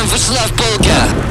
Jan Wyszlaw Polka.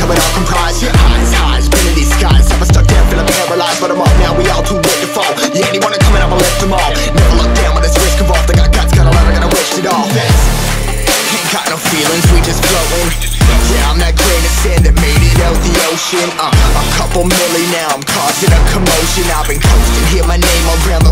Coming up all comprised Yeah, highs, highs, been in these skies. I was stuck there, feeling paralyzed But I'm up. Now, we all too weak to fall. Yeah, anyone that coming, I'ma lift them all. Never look down when this risk of involved I got guts, got a learn, I gotta risk it all. Thanks. Ain't got no feelings, we just flowing. Yeah, I'm that grain of sand that made it out the ocean. Uh, A couple milli, now, I'm causing a commotion. I've been coasting, hear my name around the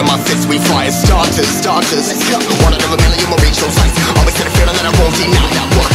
of my fists, we fire starters, starters. One out of a million will reach those heights. Always had a feeling that I won't deny that. One